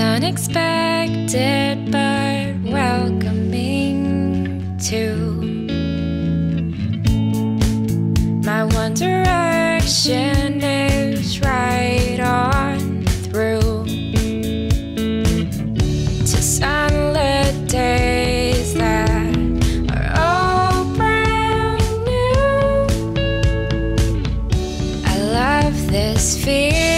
Unexpected but welcoming too. My one direction is right on through to sunlit days that are all brand new. I love this feeling.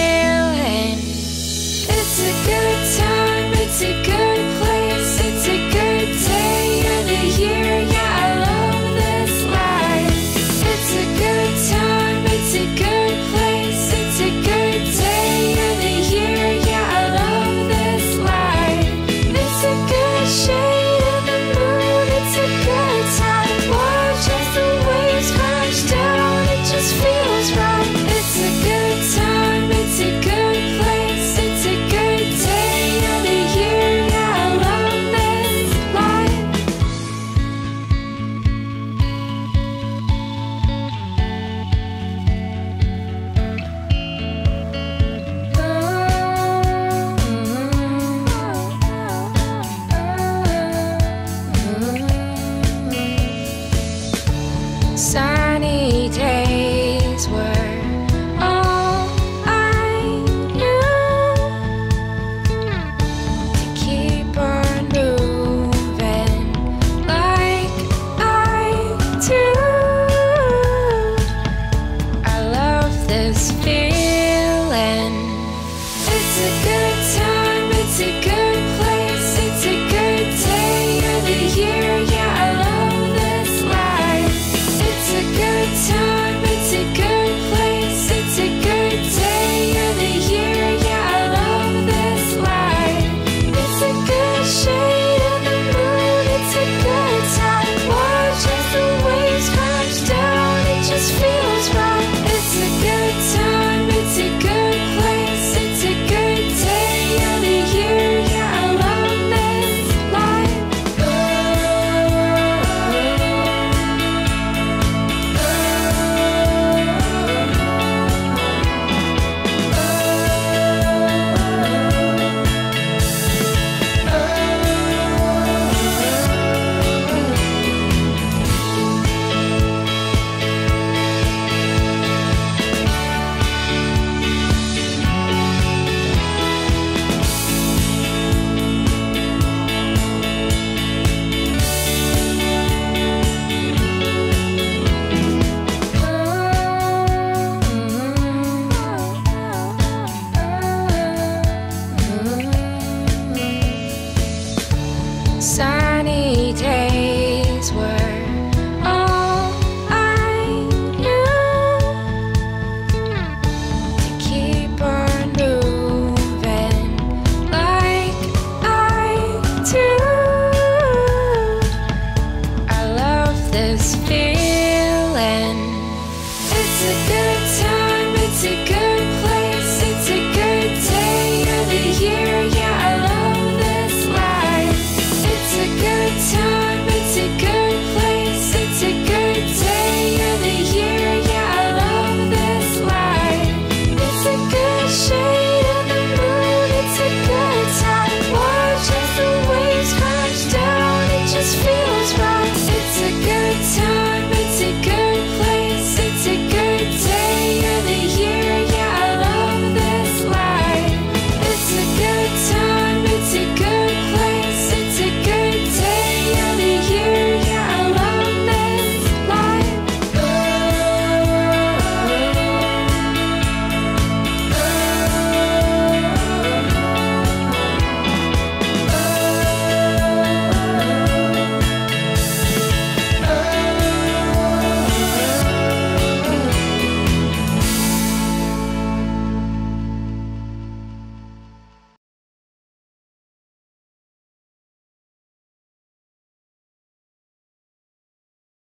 stay sunny days were all I knew to keep on moving like I do. I love this feeling.